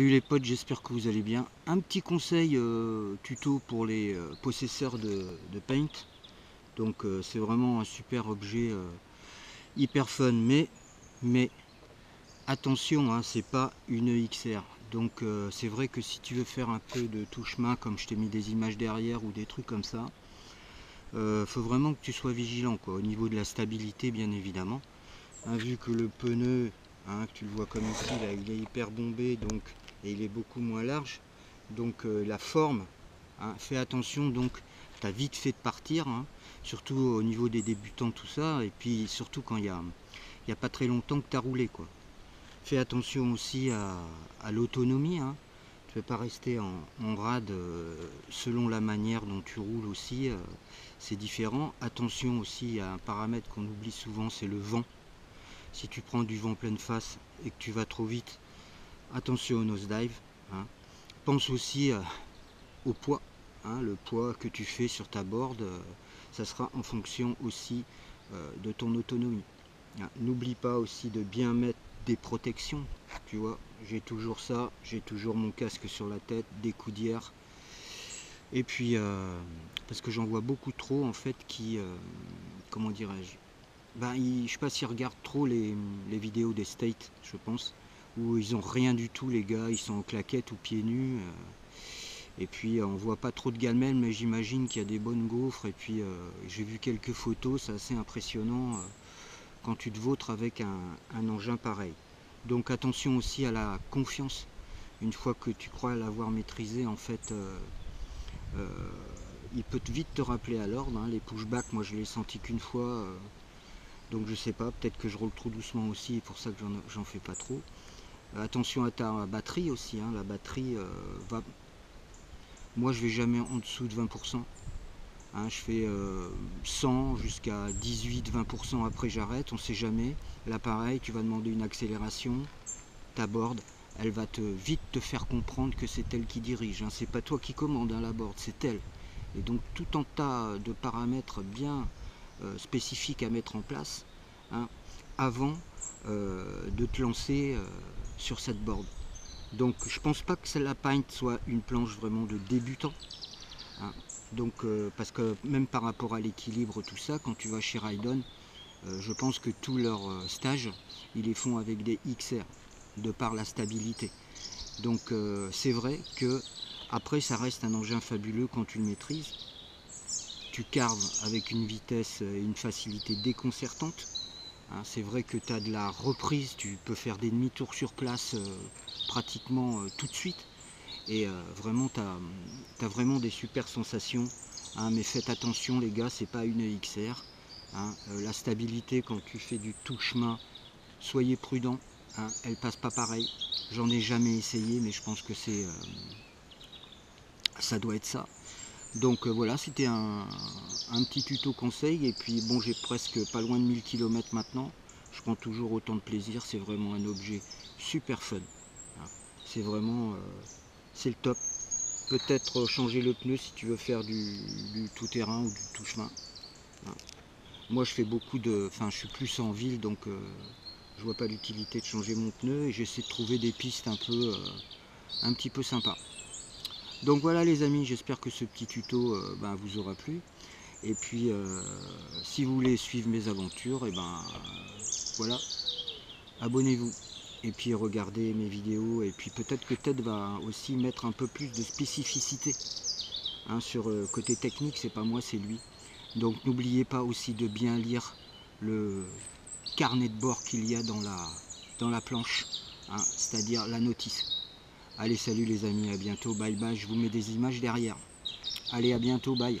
Salut les potes, j'espère que vous allez bien. Un petit conseil euh, tuto pour les euh, possesseurs de, Paint. Donc euh, c'est vraiment un super objet hyper fun, mais, mais attention, hein, c'est pas une XR. Donc c'est vrai que si tu veux faire un peu de touche-main, comme je t'ai mis des images derrière ou des trucs comme ça, faut vraiment que tu sois vigilant quoi, au niveau de la stabilité bien évidemment. Hein, vu que le pneu, hein, tu le vois comme ici, là, il est hyper bombé, donc et il est beaucoup moins large. Donc euh, la forme, hein, fais attention donc, tu as vite fait de partir, hein, surtout au niveau des débutants, tout ça, et puis surtout quand il n'y a, pas très longtemps que tu as roulé. Quoi. Fais attention aussi à, l'autonomie, hein. tu ne vas pas rester en, rade euh, selon la manière dont tu roules aussi, euh, c'est différent. Attention aussi à un paramètre qu'on oublie souvent, c'est le vent. Si tu prends du vent pleine face et que tu vas trop vite, attention au nosedive. Hein. Pense aussi euh, au poids. Hein, le poids que tu fais sur ta board, euh, ça sera en fonction aussi euh, de ton autonomie. Hein. N'oublie pas aussi de bien mettre des protections. Tu vois, j'ai toujours ça, j'ai toujours mon casque sur la tête, des coudières. Et puis, parce que j'en vois beaucoup trop en fait qui, comment dirais-je, ben, je sais pas s'ils regardent trop les, les vidéos des States, je pense où ils ont rien du tout les gars, ils sont en claquettes ou pieds nus. Euh. et puis on voit pas trop de gamelles, mais j'imagine qu'il y a des bonnes gaufres. Et puis euh, j'ai vu quelques photos, c'est assez impressionnant euh, quand tu te vautres avec un, engin pareil. Donc attention aussi à la confiance. Une fois que tu crois l'avoir maîtrisé, en fait, il peut vite te rappeler à l'ordre. Hein. Les pushbacks, moi je l'ai senti qu'une fois. donc je sais pas, peut-être que je roule trop doucement aussi, et pour ça que j'en fais pas trop. Attention à ta batterie aussi, hein. la batterie euh, va... Moi je vais jamais en dessous de 20%. Hein. je fais 100 euh, jusqu'à 18-20% après j'arrête, on sait jamais. L'appareil, tu vas demander une accélération, ta board, elle va te vite te faire comprendre que c'est elle qui dirige. Hein. C'est pas toi qui commande la board, c'est elle. Et donc tout un tas de paramètres bien euh, spécifiques à mettre en place avant de te lancer sur cette board. Donc je pense pas que la Paint soit une planche vraiment de débutant. Hein. Donc euh, parce que même par rapport à l'équilibre, tout ça, quand tu vas chez Raidon, euh, je pense que tous leurs euh, stages, ils les font avec des XR, de par la stabilité. Donc c'est vrai que après ça reste un engin fabuleux quand tu le maîtrises. Tu carves avec une vitesse et une facilité déconcertante. Hein, c'est vrai que tu as de la reprise, tu peux faire des demi-tours sur place euh, pratiquement euh, tout de suite. Et euh, vraiment, tu as, vraiment des super sensations. Hein, mais faites attention les gars, c'est pas une XR. Hein. la stabilité quand tu fais du tout chemin, soyez prudent. elle passe pas pareil. J'en ai jamais essayé, mais je pense que c'est ça doit être ça. Donc euh, voilà, c'était un, petit tuto conseil. Et puis bon, j'ai presque pas loin de 1000 km maintenant. Je prends toujours autant de plaisir. C'est vraiment un objet super fun. C'est vraiment, euh, c'est le top. Peut-être changer le pneu si tu veux faire du, tout-terrain ou du tout-chemin. Moi, je fais beaucoup de, enfin, je suis plus en ville, donc euh, je vois pas l'utilité de changer mon pneu et j'essaie de trouver des pistes un peu, un petit peu sympas. Donc voilà les amis, j'espère que ce petit tuto euh, ben, vous aura plu. Et puis euh, si vous voulez suivre mes aventures, et eh ben voilà, abonnez-vous. Et puis regardez mes vidéos. Et puis peut-être que Ted va aussi mettre un peu plus de spécificité. Hein, sur euh, côté technique, c'est pas moi, c'est lui. Donc n'oubliez pas aussi de bien lire le carnet de bord qu'il y a dans la, dans la planche, hein, c'est-à-dire la notice. Allez, salut les amis, à bientôt, bye bye, je vous mets des images derrière. Allez, à bientôt, bye.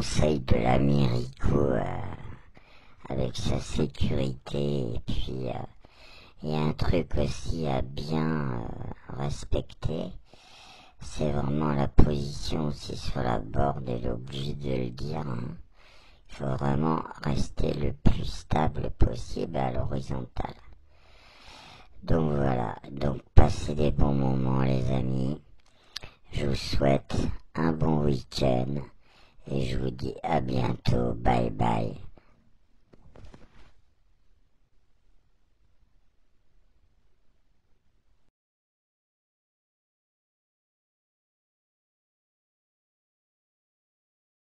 Conseils de l'ami Rico euh, avec sa sécurité et puis euh, il y a un truc aussi à bien respecter c'est vraiment la position aussi sur la borde et l'objet de le dire hein. il faut vraiment rester le plus stable possible à l'horizontale donc voilà, donc passez des bons moments les amis. Je vous souhaite un bon week-end et je vous dis à bientôt. Bye bye.